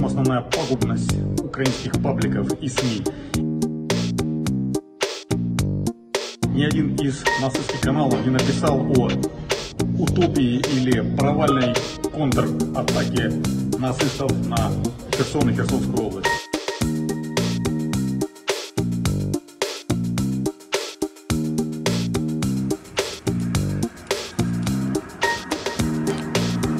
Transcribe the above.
чем основная пагубность украинских пабликов и СМИ. Ни один из нацистских каналов не написал о утопии или провальной контратаке нацистов на Херсон и Херсонскую область.